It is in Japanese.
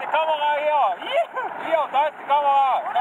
die Kamera her! Hier, da ist die Kamera!